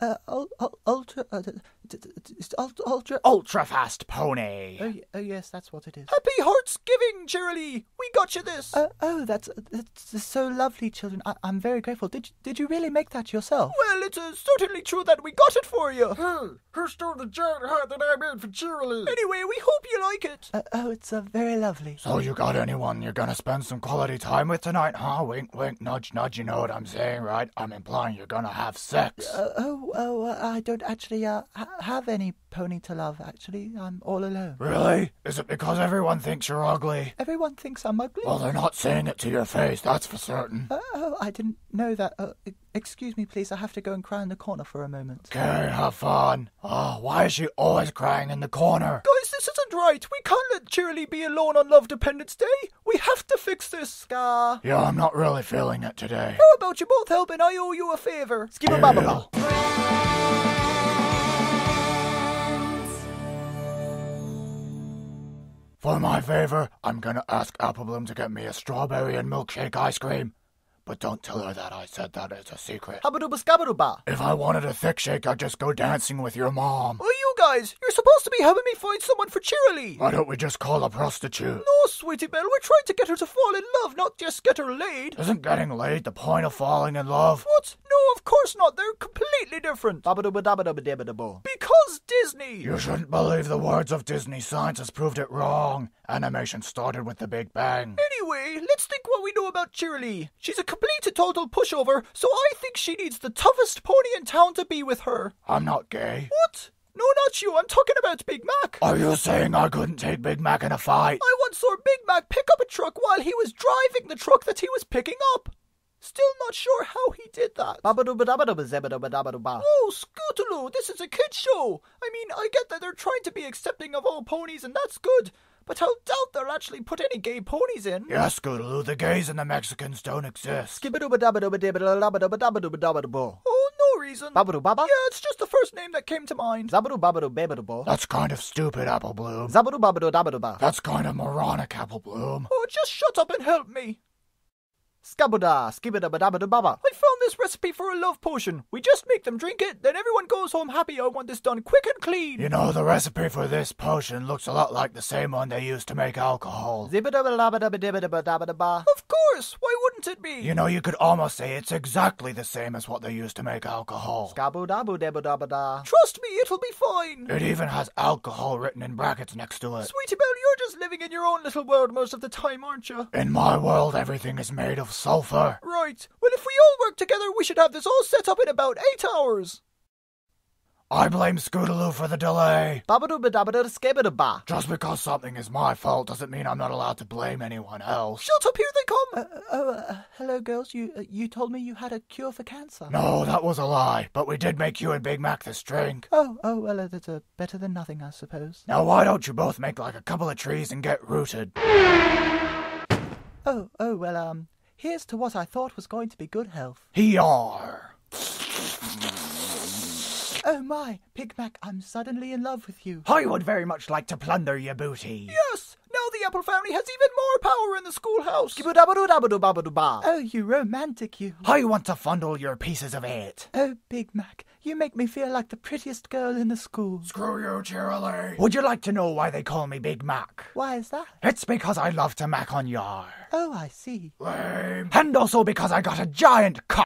Uh, ul- ul- ultra, uh, ultra, ultra. Ultra fast pony. Oh, oh, yes, that's what it is. Happy Hearts Giving, Cheerilee. We got you this. Oh, oh, that's that's so lovely, children. I, I'm very grateful. Did you, did you really make that yourself? well, it's uh, certainly true that we got it for you. Hey, who stole the giant hat that I made for Cheerilee? Anyway, we hope you like it. Uh, oh, it's uh, very lovely. So you got anyone you're gonna spend some quality time with tonight, huh? Wink, wink, nudge, nudge. You know what I'm saying, right? I'm implying you're gonna have sex. Uh, oh, oh, uh, I don't actually uh, ha- have any pony to love. Actually, I'm all alone. really? Is it because everyone thinks you're ugly? Everyone thinks I'm ugly. Well, they're not saying it to your face, that's for certain. Oh, oh, I didn't know that. Uh, excuse me, please. I have to go and cry in the corner for a moment. Okay, have fun. Oh, why is she always crying in the corner? Guys, this isn't right. We can't let Cheerilee be alone on Love Dependence Day. We have to fix this. Scar. Yeah, I'm not really feeling it today. How about you both helping? I owe you a favour? Skibba babba For my favor, I'm gonna ask Applebloom to get me a strawberry and milkshake ice cream. But don't tell her that I said that it's a secret. If I wanted a thick shake, I'd just go dancing with your mom. Oh, you guys, you're supposed to be helping me find someone for Cheerilee. Why don't we just call a prostitute? No, sweetie Belle, we're trying to get her to fall in love, not just get her laid. Isn't getting laid the point of falling in love? What? No, of course not. They're completely different. Dabadooba. Because Disney. You shouldn't believe the words of Disney. Science has proved it wrong. Animation started with the Big Bang. Anyway, let's think what we know about Cheerilee. She's a complete and total pushover, so I think she needs the toughest pony in town to be with her. I'm not gay. What? No, not you. I'm talking about Big Mac. Are you saying I couldn't take Big Mac in a fight? I once saw Big Mac pick up a truck while he was driving the truck that he was picking up. Still not sure how he did that. Babadooba dabadooba zabadooba dabadooba. Oh, Scootaloo, this is a kid's show. I mean, I get that they're trying to be accepting of all ponies, and that's good. But I doubt they'll actually put any gay ponies in. Yes, Scootaloo, the gays and the Mexicans don't exist. Oh, no reason. Babadoo baba. Yeah, it's just the first name that came to mind. Zabadoo babadoo babadooba. That's kind of stupid, Apple Bloom. Zabadoo babadoo dabadooba. That's kind of moronic, Apple Bloom. Oh, just shut up and help me. Dabadoo baba. I found this recipe for a love potion. We just make them drink it, then everyone goes home happy. I want this done quick and clean. You know, the recipe for this potion looks a lot like the same one they used to make alcohol. Of course, why wouldn't it be? You know, you could almost say it's exactly the same as what they used to make alcohol. Skabu dabu dabu dabada. Trust me, it'll be fine. It even has alcohol written in brackets next to it. Sweetie Belle, just living in your own little world most of the time, aren't you? In my world, everything is made of sulfur. Right. Well, if we all work together, we should have this all set up in about eight hours. I blame Scootaloo for the delay. Babadooba dabadoo skibadooba. Just because something is my fault doesn't mean I'm not allowed to blame anyone else. Shut up, here they come. Uh, oh, uh, hello, girls. You uh, you told me you had a cure for cancer. No, that was a lie, but we did make you and Big Mac this drink. Oh, oh, well, uh, that's uh, better than nothing, I suppose. Now, why don't you both make like a couple of trees and get rooted? Oh, oh, well, um, here's to what I thought was going to be good health. Yar. Oh my, Big Mac, I'm suddenly in love with you. I would very much like to plunder your booty. Yes, now the Apple family has even more power in the schoolhouse. Oh, you romantic you. I want to fondle your pieces of it. Oh, Big Mac, you make me feel like the prettiest girl in the school. Screw you, Cheerilee. Would you like to know why they call me Big Mac? Why is that? It's because I love to mac on yar. Oh, I see. Lame. And also because I got a giant cock.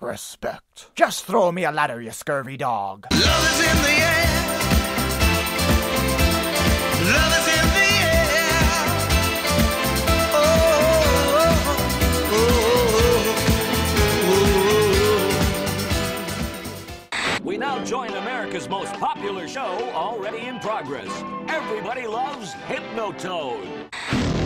Respect. Just throw me a ladder, you scurvy dog. Love is in the air. Love is in the air. Oh, oh, oh, We now join America's most popular show already in progress. Everybody loves Hypnotoad.